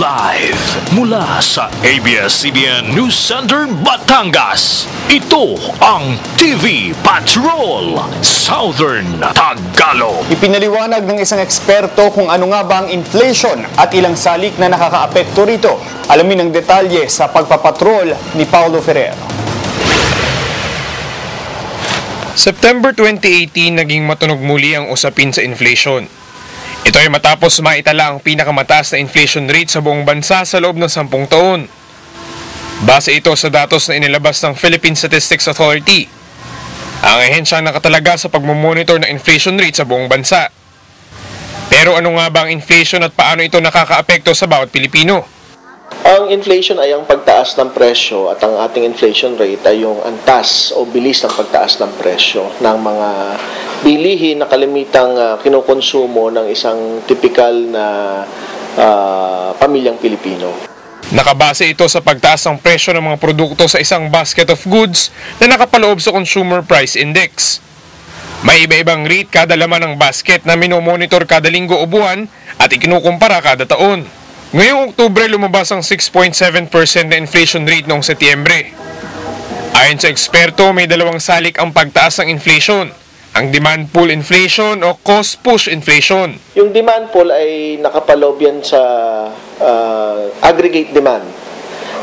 Live mula sa ABS-CBN News Center, Batangas. Ito ang TV Patrol Southern Tagalog. Ipinaliwanag ng isang eksperto kung ano nga ba ang inflation at ilang salik na nakakaapekto rito. Alamin ang detalye sa pagpapatrol ni Paulo Ferrer. September 2018 naging matunog muli ang usapin sa inflation. Ito ay matapos maitala ang pinakamataas na inflation rate sa buong bansa sa loob ng 10 taon. Base ito sa datos na inilabas ng Philippine Statistics Authority. Ang ahensya nakatalaga sa pagmumonitor ng inflation rate sa buong bansa. Pero ano nga ba ang inflation at paano ito nakakaapekto sa bawat Pilipino? Ang inflation ay ang pagtaas ng presyo at ang ating inflation rate ay yung antas o bilis ng pagtaas ng presyo ng mga bilihin na kalimitang uh, kinukonsumo ng isang typical na uh, pamilyang Pilipino. Nakabase ito sa pagtaas ng presyo ng mga produkto sa isang basket of goods na nakapaloob sa Consumer Price Index. May iba-ibang rate kada laman ng basket na minomonitor kada linggo o buwan at ikinukumpara kada taon. Ngayong Oktubre lumabas ang 6.7% na inflation rate noong Setyembre. Ayon sa eksperto, may dalawang salik ang pagtaas ng inflation. Ang demand pull inflation o cost push inflation. Yung demand pull ay nakapalob yan sa uh, aggregate demand.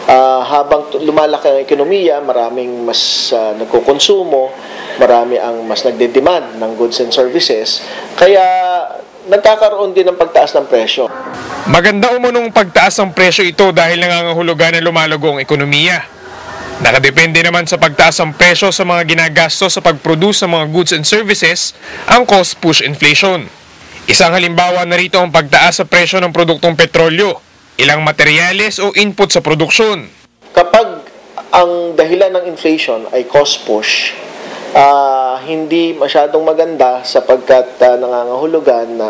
Uh, habang lumalaki ang ekonomiya, maraming mas uh, nagkukonsumo, marami ang mas nagde-demand ng goods and services. Kaya nagkakaroon din ng pagtaas ng presyo. Maganda umunong pagtaas ng presyo ito dahil nangangahulugan na lumalago ang ekonomiya. Nakadepende naman sa pagtaas ng presyo sa mga ginagasto sa pag-produce ng mga goods and services ang cost push inflation. Isang halimbawa na rito ang pagtaas sa presyo ng produktong petrolyo, ilang materyales o input sa produksyon. Kapag ang dahilan ng inflation ay cost push, uh, hindi masyadong maganda sapagkat uh, nangangahulugan na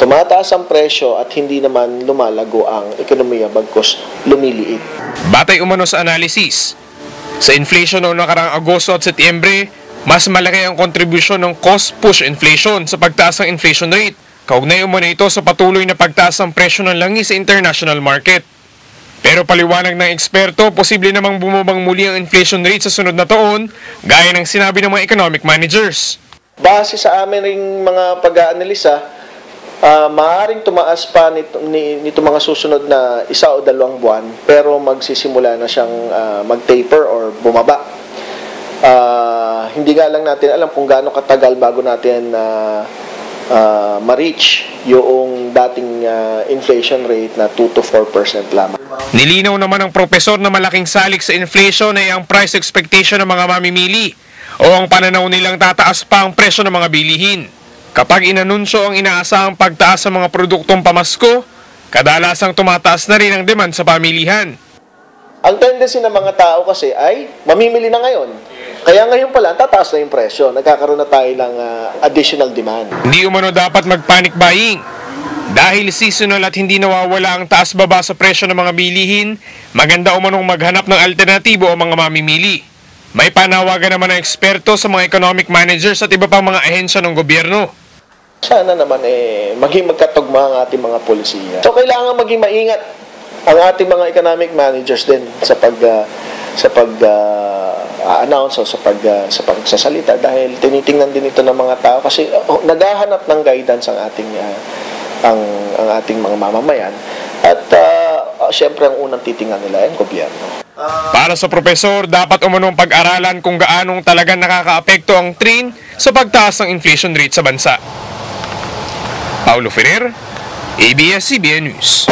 tumataas ang presyo at hindi naman lumalago ang ekonomiya bagkos lumiliit. Batay umano sa analysis, sa inflation noong nakaraang Agosto at Setyembre, mas malaki ang kontribusyon ng cost push inflation sa pagtaas ng inflation rate. Kaugnay umano ito sa patuloy na pagtaas ng presyo ng langis sa international market. Pero paliwanag ng eksperto, posible namang bumabang muli ang inflation rate sa sunod na taon, gaya ng sinabi ng mga economic managers. Base sa amin ring mga pag-aanalisa, uh, maaaring tumaas pa nito, nito mga susunod na isa o dalawang buwan pero magsisimula na siyang uh, mag-taper or bumaba. Uh, hindi nga lang natin alam kung gaano katagal bago natin uh, uh, ma-reach yung dating uh, inflation rate na 2 to 4% lamang. Nilinaw naman ng propesor na malaking salik sa inflation ay ang price expectation ng mga mamimili o ang pananaw nilang tataas pa ang presyo ng mga bilihin. Kapag inanunsyo ang inaasahang pagtaas sa mga produktong pamasko, kadalasang tumataas na rin ang demand sa pamilihan. Ang tendency ng mga tao kasi ay mamimili na ngayon. Kaya ngayon pala, tataas na yung presyo. Nagkakaroon na tayo ng uh, additional demand. Hindi umano dapat mag-panic buying. Dahil seasonal at hindi nawawala ang taas-baba sa presyo ng mga bilihin, maganda umanong maghanap ng alternatibo ang mga mamimili. May panawagan naman ng eksperto sa mga economic managers at iba pang mga ahensya ng gobyerno sana naman eh, maging magkatugma ang ating mga polisiya. So, kailangan maging maingat ang ating mga economic managers din sa pag uh, sa pag uh, announce o sa pag uh, sa pagsasalita dahil tinitingnan din ito ng mga tao kasi uh, naghahanap ng guidance ang ating uh, ang ang ating mga mamamayan at uh, uh, syempre ang unang titingnan nila ay ang gobyerno. Para sa profesor, dapat umunong pag-aralan kung gaanong talagang nakakaapekto ang train sa pagtaas ng inflation rate sa bansa. Paulo Ferrer, ABS-CBN News.